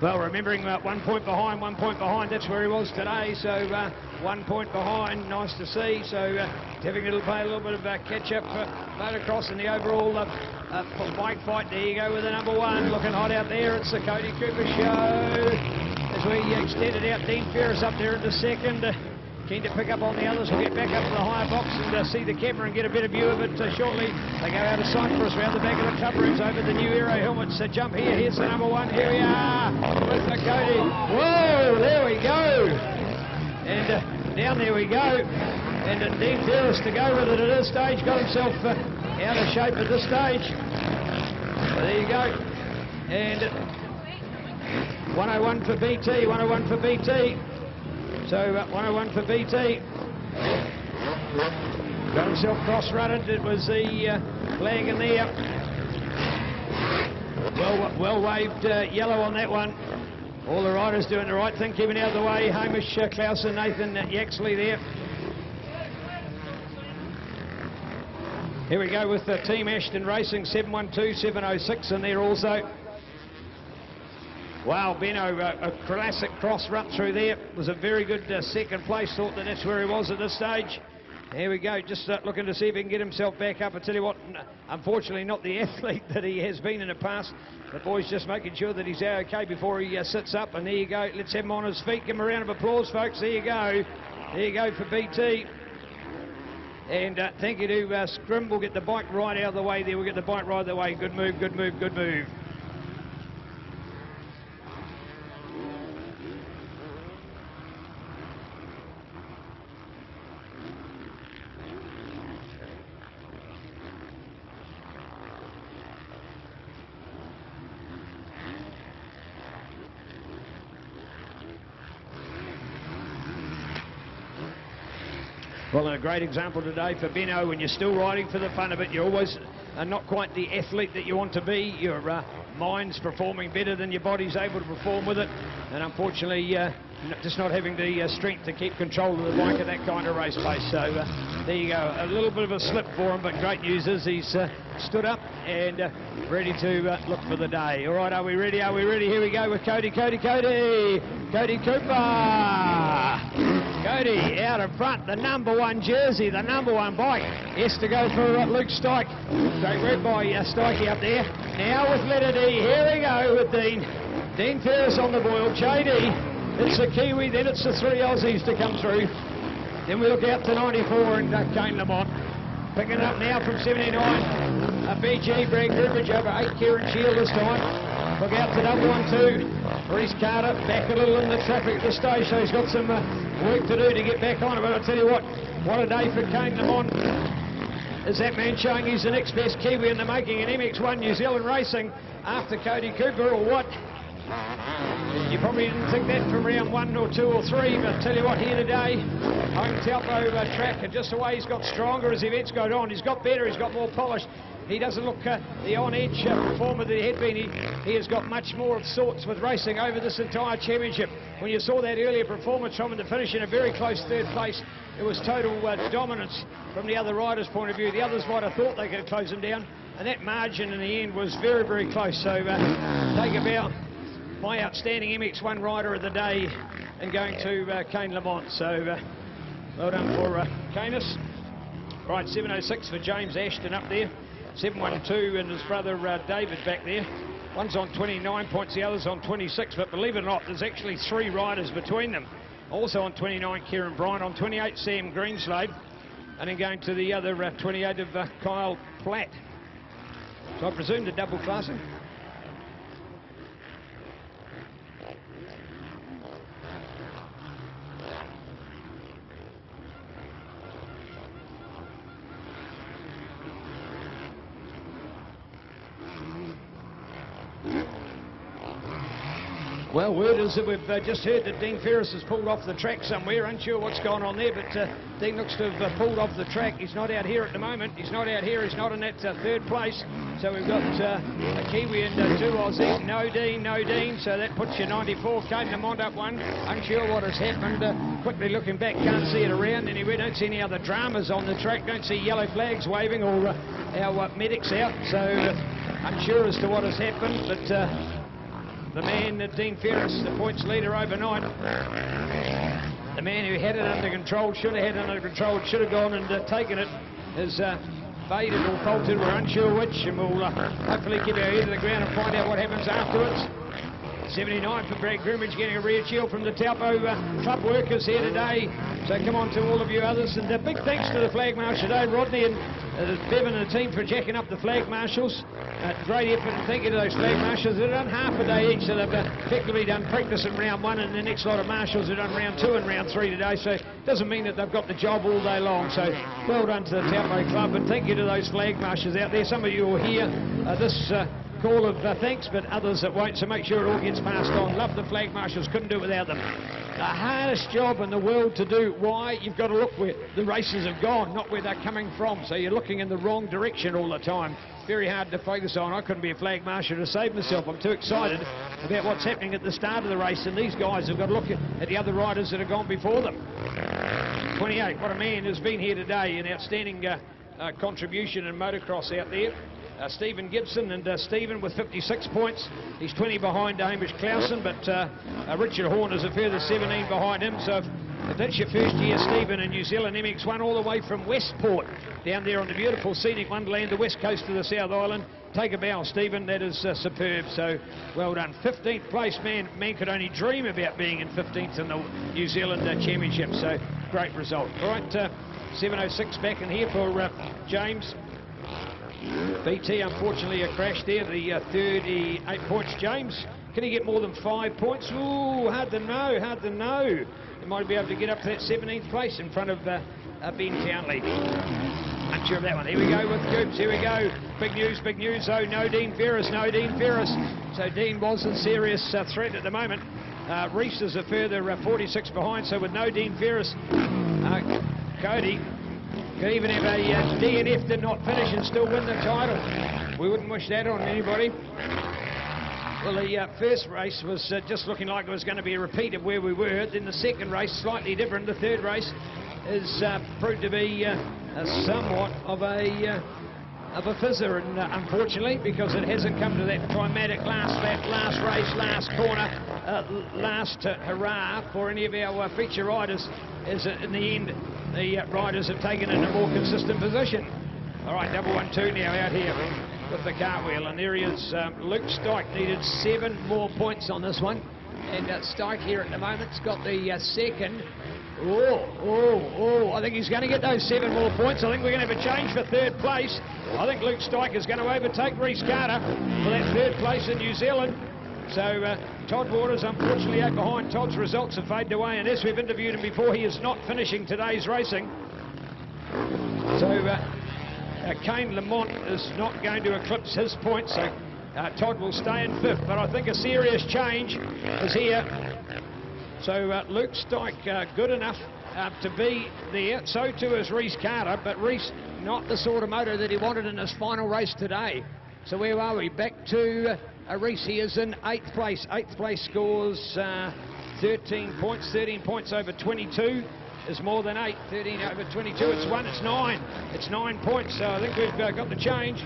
Well, remembering uh, one point behind, one point behind, that's where he was today. So uh, one point behind, nice to see. So uh, having little play a little bit of uh, catch up for motocross in the overall uh, uh, bike fight. There you go with the number one, looking hot out there. It's the Cody Cooper show. As we extended out, Dean Ferris up there in the second. Uh, Keen to pick up on the others. We'll get back up to the higher box and uh, see the camera and get a better view of it uh, shortly. They go out of sight for us round the back of the rooms over the new Aero helmets. Uh, jump here. Here's the number one. Here we are with the. Whoa, there we go. And uh, down there we go. And uh, Dean Ferris to go with it at this stage. Got himself uh, out of shape at this stage. So there you go. And 101 for BT, 101 for BT. So uh, 101 for BT. Got himself cross-rutted. It was the uh, flag in there. Well, well waved uh, yellow on that one. All the riders doing the right thing, keeping out of the way. Hamish uh, Clausen, Nathan uh, Yaxley there. Here we go with uh, Team Ashton Racing, 712-706 in there also. Wow, Benno, uh, a classic cross run through there. It was a very good uh, second place. Thought that that's where he was at this stage. Here we go, just uh, looking to see if he can get himself back up. I tell you what, unfortunately not the athlete that he has been in the past. The boy's just making sure that he's okay before he uh, sits up. And there you go, let's have him on his feet. Give him a round of applause, folks. There you go. There you go for BT. And uh, thank you to uh, Scrim. We'll get the bike right out of the way there. We'll get the bike right out of the way. Good move, good move, good move. Well, a great example today for Benno. When you're still riding for the fun of it, you're always uh, not quite the athlete that you want to be. Your uh, mind's performing better than your body's able to perform with it. And unfortunately, uh, just not having the uh, strength to keep control of the bike at that kind of race pace. So uh, there you go. A little bit of a slip for him, but great news is he's uh, stood up and ready to look for the day. All right, are we ready? Are we ready? Here we go with Cody, Cody, Cody. Cody Cooper. Cody out in front, the number one jersey, the number one bike. Yes, to go uh, Luke Styke. Great red by uh, Stikey up there. Now with letter D, here we go with Dean. Dean Ferris on the boil. JD, it's the Kiwi, then it's the three Aussies to come through. Then we look out to 94 and uh, Kayne Lamont. Picking up now from 79. A BG Brad Groombridge over 8 Kieran Shield this time. Look out to number one, two. Reese Carter back a little in the traffic at the stage, so he's got some uh, work to do to get back on it. But I tell you what, what a day for Kane. Is that man showing he's the next best Kiwi in the making in MX1 New Zealand racing after Cody Cooper or what? You probably didn't think that from round one or two or three, but I tell you what, here today, Home Taupo uh, track, and just the way he's got stronger as events go on, he's got better, he's got more polish. He doesn't look uh, the on-edge uh, performer that he had been. He, he has got much more of sorts with racing over this entire championship. When you saw that earlier performance from him to finish in a very close third place, it was total uh, dominance from the other riders' point of view. The others might have thought they could close him down, and that margin in the end was very, very close. So uh, take a bow. My outstanding MX1 rider of the day and going to uh, Kayne Lamont. So uh, well done for uh, Canis. Right, 706 for James Ashton up there. 712 and his brother uh, David back there. One's on 29 points, the other's on 26, but believe it or not, there's actually three riders between them. Also on 29, Kieran Bryant. On 28, Sam Greenslade. And then going to the other uh, 28 of uh, Kyle Platt. So I presume the double classing. Well, word is that we've uh, just heard that Dean Ferris has pulled off the track somewhere. Unsure what's going on there, but uh, Dean looks to have uh, pulled off the track. He's not out here at the moment. He's not out here. He's not in that uh, third place. So we've got uh, a Kiwi and uh, two Aussies. No Dean, no Dean. So that puts you 94. Kayne Lamont up one. Unsure what has happened. quickly looking back, can't see it around anywhere. Don't see any other dramas on the track. Don't see yellow flags waving or our medics out. So unsure as to what has happened, but the man, uh, Dean Ferris, the points leader overnight. The man who had it under control, should have had it under control, should have gone and uh, taken it, has uh, faded or faltered. We're unsure which, and we'll uh, hopefully keep our ear to the ground and find out what happens afterwards. 79 for Brad Groombridge getting a rear shield from the Taupo uh, club workers here today. So come on to all of you others. And uh, big thanks to the flag marshal today, Rodney and uh, Bevan and the team for jacking up the flag marshals. Uh, great effort and thank you to those flag marshals. They've done half a day each, they've uh, effectively done practice in round one and the next lot of marshals have done round two and round three today. So it doesn't mean that they've got the job all day long. So well done to the Taupo club and thank you to those flag marshals out there. Some of you are here. Uh, this call of uh, thanks, but others that won't, so make sure it all gets passed on. Love the flag marshals, couldn't do it without them. The hardest job in the world to do. Why? You've got to look where the races have gone, not where they're coming from. So you're looking in the wrong direction all the time. Very hard to focus on. I couldn't be a flag marshal to save myself. I'm too excited about what's happening at the start of the race, and these guys have got to look at the other riders that have gone before them. 28, what a man has been here today, an outstanding uh, uh, contribution in motocross out there uh, Stephen Gibson, and uh, Stephen with 56 points. He's 20 behind Hamish Clausen, but uh, uh, Richard Horn is a further 17 behind him. So if, that's your first year, Stephen, in New Zealand MX1 all the way from Westport, down there on the beautiful scenic wonderland, the west coast of the South Island. Take a bow, Stephen. That is uh, superb. So well done. 15th place, man. Man could only dream about being in 15th in the New Zealand uh, Championship. So great result. All right, 706 back in here for James. BT, unfortunately, a crash there. The uh, 38 points. James, can he get more than five points? Ooh, hard to know, hard to know. Might be able to get up to that 17th place in front of uh, uh, Ben Townley. Unsure of that one. Here we go with Coops. Here we go. Big news, big news. Oh, no Dean Ferris, no Dean Ferris. So Dean was a serious uh, threat at the moment. Uh, Reese is a further uh, 46 behind, so with no Dean Ferris, uh, Cody even if a uh, DNF did not finish and still win the title. We wouldn't wish that on anybody. Well, the uh, first race was uh, just looking like it was going to be a repeat of where we were. Then the second race, slightly different. The third race has uh, proved to be uh, somewhat of a uh, of a fizzer, and uh, unfortunately, because it hasn't come to that climatic last lap, last race, last corner, last hurrah for any of our feature riders, is in the end the riders have taken in a more consistent position. All right, double one two now out here with the cartwheel, and there he is. Um, Luke Styke needed seven more points on this one, and uh, Styke here at the moment's got the uh, second. Oh, oh, oh, I think he's going to get those seven more points. I think we're going to have a change for third place. I think Luke Styke is going to overtake Reese Carter for that third place in New Zealand. So uh, Todd Waters, unfortunately, out behind. Todd's results have faded away, and as we've interviewed him before, he is not finishing today's racing. So uh, uh, Kayne Lamont is not going to eclipse his points, so uh, Todd will stay in fifth. But I think a serious change is here. So uh, Luke Styke, uh, good enough to be there. So too is Reese Carter, but Reese not the sort of motor that he wanted in his final race today. So where are we? Back to Arisi is in eighth place. Eighth place scores uh, 13 points. 13 points over 22 is more than eight. 13 over 22. It's one. It's nine. It's nine points. So I think we've uh, got the change.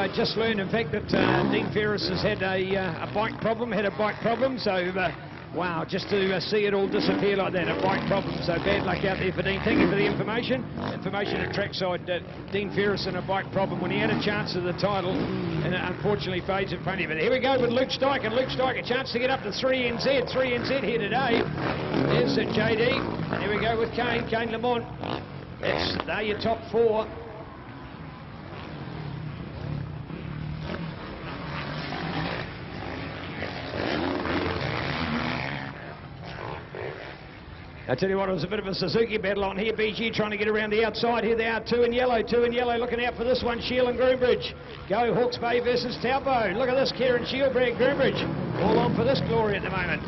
uh, just learned, in fact, that uh, Dean Ferris has had a, uh, a, bike problem, had a bike problem, so uh, wow, just to uh, see it all disappear like that, a bike problem, so bad luck out there for Dean. Thank you for the information. Information at trackside, that Dean Ferris and a bike problem when he had a chance of the title, and it unfortunately fades in front of him. But here we go with Luke Styke, and Luke Styke a chance to get up to 3NZ, 3NZ here today. There's uh, JD. Here we go with Kane, Kayne Lamont. That's, they're your top four. I tell you what, it was a bit of a Suzuki battle on here. BG trying to get around the outside. Here they are, two in yellow, two in yellow. Looking out for this one, Shield and Groombridge. Go Hawke's Bay versus Taupo. Look at this, Kieran Shield, Brad Groombridge. All on for this glory at the moment.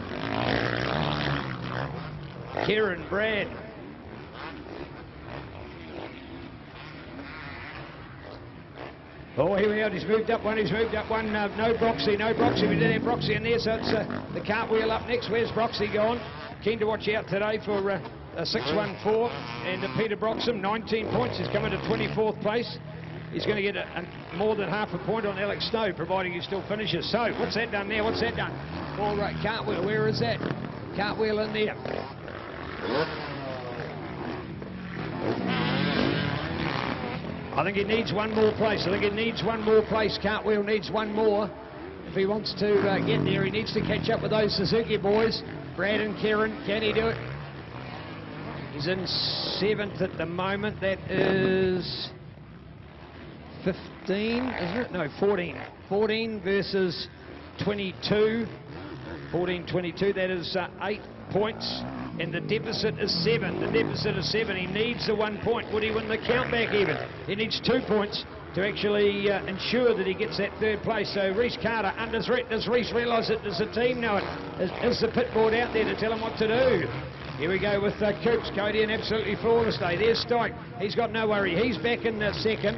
Kieran, Brad, Oh, here we are. He's moved up one. He's moved up one. Uh, no Broxy. No Broxy. We didn't have Broxy in there, so it's uh, the cartwheel up next. Where's Broxy gone? Keen to watch out today for uh, a 614. And uh, Peter Broxham, 19 points. He's coming to 24th place. He's going to get a, a, more than half a point on Alex Snow, providing he still finishes. So, what's that done there? What's that done? All right, cartwheel. Where is that? Cartwheel in there. I think he needs one more place. I think he needs one more place. Cartwheel needs one more. If he wants to uh, get there, he needs to catch up with those Suzuki boys. Brad and Kieran, can he do it? He's in seventh at the moment. That is 15, isn't it? No, 14. 14 versus 22. 14, 22. That is uh, eight points and the deficit is seven. The deficit is seven. He needs the one point. Would he win the count back even? He needs two points to actually uh, ensure that he gets that third place. So Reese Carter under threat. Does Reese realise it? Does the team know it? Is, is the pit board out there to tell him what to do? Here we go with uh, Coops, Cody, and absolutely flawless day. There's Styke. He's got no worry. He's back in the second.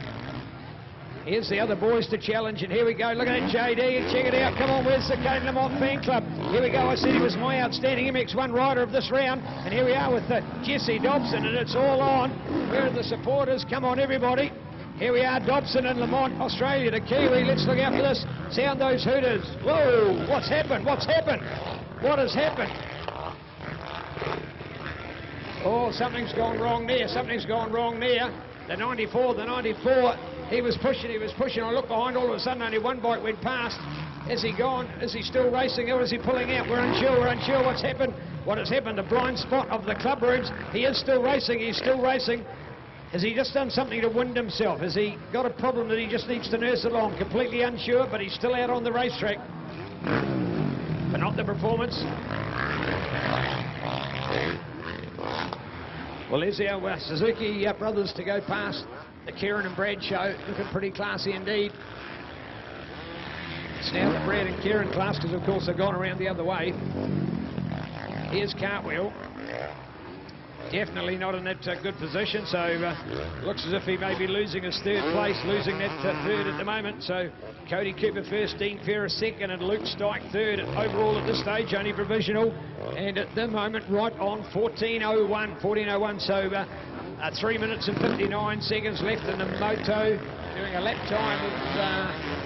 Here's the other boys to challenge, and here we go. Look at it, JD, check it out. Come on, where's the Kayne Lamont fan club? Here we go. I said he was my outstanding MX1 rider of this round, and here we are with uh, Jesse Dobson, and it's all on. Where are the supporters? Come on, everybody. Here we are, Dobson and Lamont, Australia to Kiwi. Let's look after this. Sound those hooters. Whoa, what's happened? What's happened? What has happened? Oh, something's gone wrong there. Something's gone wrong there. The 94, the 94 he was pushing, he was pushing. I looked behind, all of a sudden only one bike went past. Is he gone? Is he still racing or is he pulling out? We're unsure, we're unsure what's happened. What has happened, the blind spot of the club rooms. He is still racing, he's still racing. Has he just done something to wind himself? Has he got a problem that he just needs to nurse along? Completely unsure, but he's still out on the racetrack. But not the performance. Well, there's our uh, Suzuki uh, brothers to go past the Kieran and Brad show. Looking pretty classy indeed. It's now the Brad and Kieran class because, of course, they've gone around the other way. Here's Cartwheel. Definitely not in that uh, good position, so uh, looks as if he may be losing his third place, losing that uh, third at the moment. So Cody Cooper first, Dean Ferris second, and Luke Styke third. Overall at this stage, only provisional. And at the moment, right on 14.01, 14.01. So uh, uh, three minutes and 59 seconds left in the moto, doing a lap time of, uh,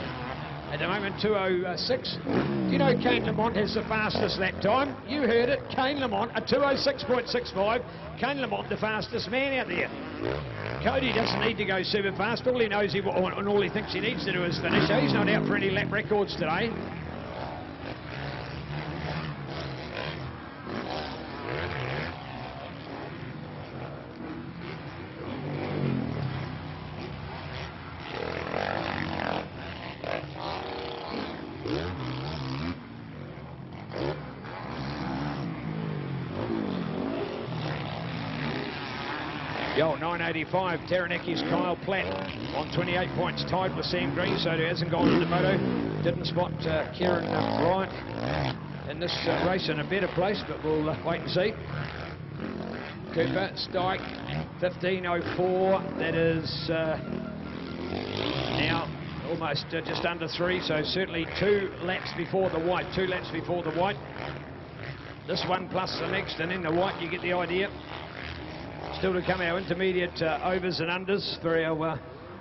at the moment, 206. Do you know Kayne Lamont has the fastest lap time? You heard it, Kayne Lamont, a 206.65. Kayne Lamont, the fastest man out there. Cody doesn't need to go super fast. All he knows he, and all he thinks he needs to do is finish. So he's not out for any lap records today. 985, Taranaki's Kyle Platt on 28 points, tied with Sam Green, so he hasn't gone into moto. Didn't spot uh, Kieran uh, Bryant in this uh, race in a better place, but we'll uh, wait and see. Cooper, Styke, 15.04, that is uh, now almost uh, just under three, so certainly two laps before the white, two laps before the white. This one plus the next, and then the white you get the idea. Still to come our intermediate uh, overs and unders for our uh,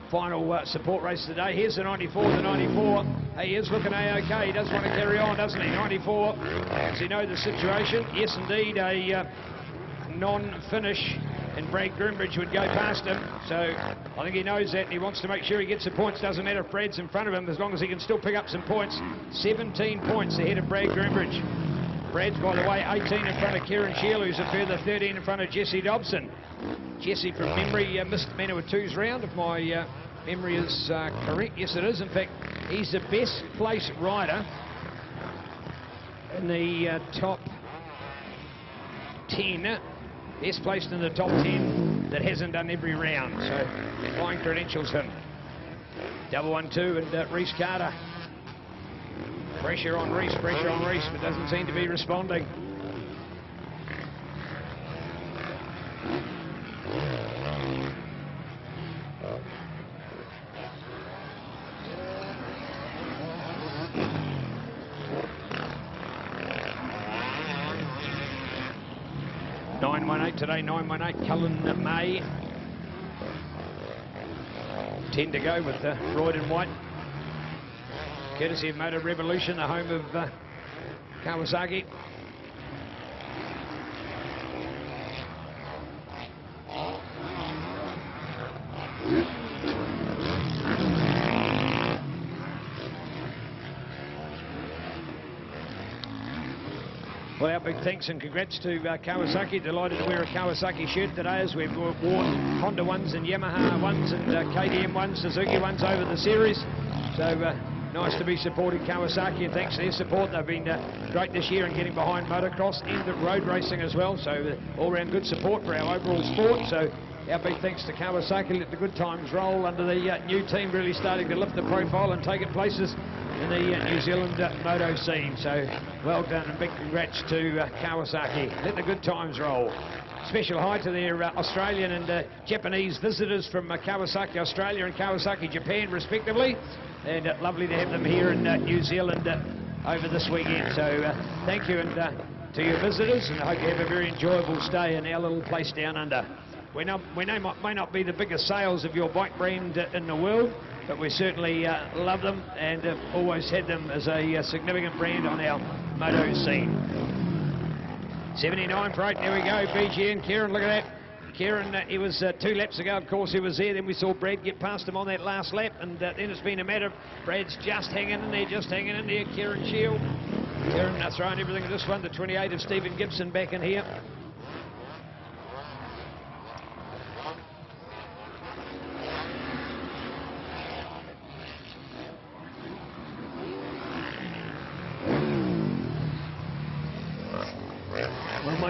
final uh, support race today. Here's the 94, the 94. He is looking A-OK. He does want to carry on, doesn't he? 94. Does he know the situation? Yes, indeed. A uh, non-finish and Brad Groombridge would go past him. So I think he knows that and he wants to make sure he gets the points. Doesn't matter if Brad's in front of him as long as he can still pick up some points. 17 points ahead of Brad Groombridge. Brad's, by the way, 18 in front of Kieran Shield, who's a further 13 in front of Jesse Dobson. Jesse, from memory, uh, missed Manawatu's round, if my uh, memory is uh, correct. Yes, it is. In fact, he's the best place rider in the uh, top 10. Best placed in the top 10 that hasn't done every round. So, flying credentials him. Double one, two, and uh, Reese Carter Pressure on Reese, pressure on Reese, but doesn't seem to be responding. 918 today, 918 Cullen May. 10 to go with the uh, and White. Courtesy of Motor Revolution, the home of uh, Kawasaki. Big thanks and congrats to uh, Kawasaki. Delighted to wear a Kawasaki shirt today as we've worn Honda ones and Yamaha ones and uh, KTM ones, Suzuki ones over the series. So uh, nice to be supporting Kawasaki and thanks to their support. They've been uh, great this year in getting behind motocross and road racing as well. So uh, all round good support for our overall sport. So our big thanks to Kawasaki. Let the good times roll under the uh, new team really starting to lift the profile and take it places in the uh, New Zealand uh, moto scene. So well done and big congrats to uh, Kawasaki. Let the good times roll. Special hi to their uh, Australian and uh, Japanese visitors from uh, Kawasaki Australia and Kawasaki Japan respectively. And lovely to have them here in New Zealand over this weekend. So thank you and to your visitors and I hope you have a very enjoyable stay in our little place down under. We, know, we know, may not be the biggest sales of your bike brand in the world, but we certainly uh, love them and have always had them as a, a uh, significant brand on our moto scene. 79 for 8, there we go, BGN, Kieran, look at that. Kieran, uh, he was uh, two laps ago, of course he was there, then we saw Brad get past him on that last lap, and uh, then it's been a matter of Brad's just hanging in there, just hanging in there, Kieran Shield. Kieran uh, throwing everything in this one, the 28 of Stephen Gibson back in here.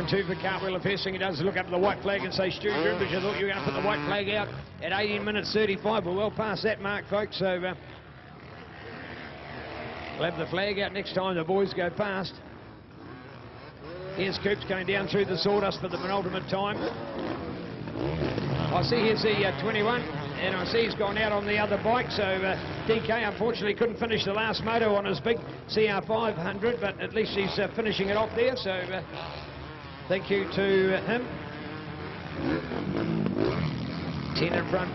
Two for Cartwheel of Hessing. He does look up at the white flag and say, Stu Groombridge, I thought you were going to put the white flag out at 18 minutes 35. We're well past that mark, folks. So uh, we'll have the flag out next time the boys go past. Here's Coops going down through the sawdust for the penultimate time. I see here's the uh, 21, and I see he's gone out on the other bike, so uh, DK unfortunately couldn't finish the last moto on his big CR500, but at least he's uh, finishing it off there, so uh, Thank you to him. 10 in front,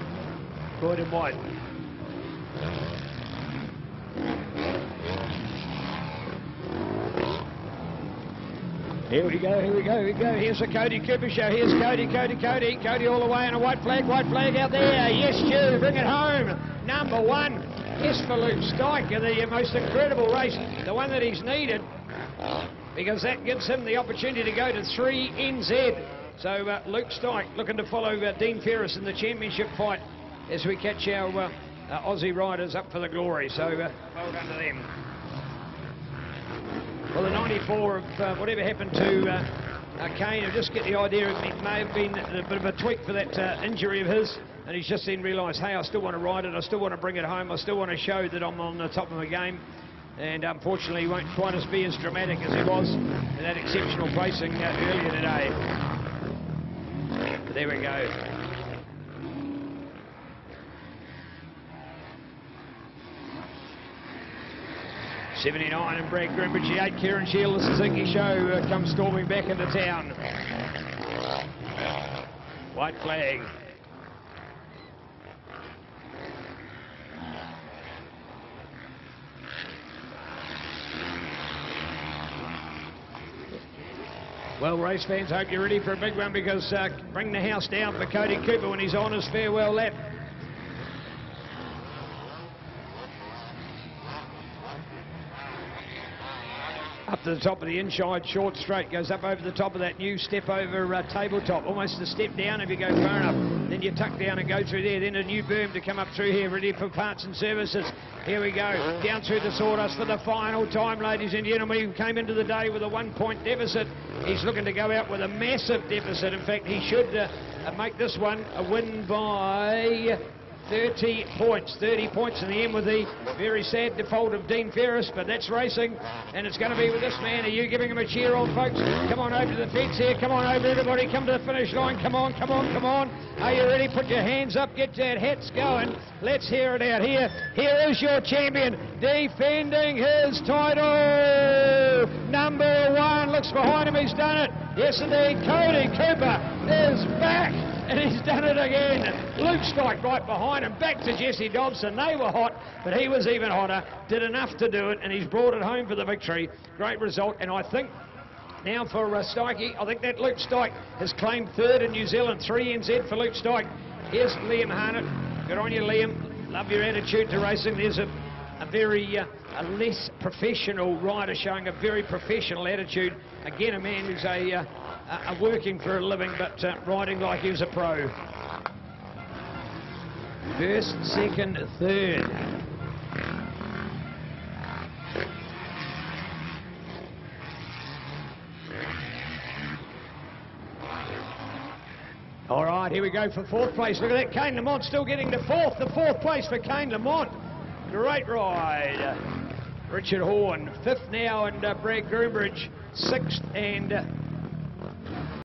Gordon White. Here we go, here we go, here we go. Here's the Cody Cooper show. Here's Cody, Cody, Cody. Cody all the way on a white flag, white flag out there. Yes, Stu, bring it home. Number one, yes for Luke Styke, the most incredible race, the one that he's needed because that gives him the opportunity to go to 3 NZ. So uh, Luke Styke looking to follow uh, Dean Ferris in the championship fight as we catch our uh, uh Aussie riders up for the glory. So uh, well done to them. Well, the 94 of uh, whatever happened to Kane, I just get the idea it may have been a bit of a tweak for that injury of his. And he's just then realised, hey, I still want to ride it. I still want to bring it home. I still want to show that I'm on the top of my game and unfortunately won't quite as be as dramatic as he was in that exceptional placing uh, earlier today. But there we go. Seventy-nine and Brad Groombridge, eight Kieran Shield, the Suzuki show uh, comes storming back into town. White flag. Well, race fans, hope you're ready for a big one because uh, bring the house down for Cody Cooper when he's on his farewell lap. To the top of the inside short straight goes up over the top of that new step over uh, tabletop almost a step down if you go far enough. Then you tuck down and go through there. Then a new berm to come up through here ready for parts and services. Here we go down through the sawdust for the final time ladies and gentlemen. He came into the day with a one point deficit. He's looking to go out with a massive deficit. In fact he should uh, make this one a win by 30 points. 30 points in the end with the very sad default of Dean Ferris, but that's racing, and it's going to be with this man. Are you giving him a cheer old folks? Come on over to the fence here. Come on over, everybody. Come to the finish line. Come on, come on, come on. Are you ready? Put your hands up. Get that hats going. Let's hear it out here. Here is your champion defending his title. Number one looks behind him. He's done it. Yes, indeed. Cody Cooper is back. And he's done it again. Luke Styke right behind him. Back to Jesse Dobson. They were hot, but he was even hotter. Did enough to do it, and he's brought it home for the victory. Great result. And I think now for uh, Stikey, I think that Luke Styke has claimed third in New Zealand. Three NZ for Luke Styke. Here's Liam Harnett. Good on you, Liam. Love your attitude to racing. There's a, a very uh, a less professional rider showing a very professional attitude. Again, a man who's a, uh, a working for a living, but uh, riding like he was a pro. First, second, third. All right, here we go for fourth place. Look at that, Kayne Lamont still getting to fourth. The fourth place for Kayne Lamont. Great ride. Richard Horn, fifth now, and uh, Brad Groombridge, sixth, and uh,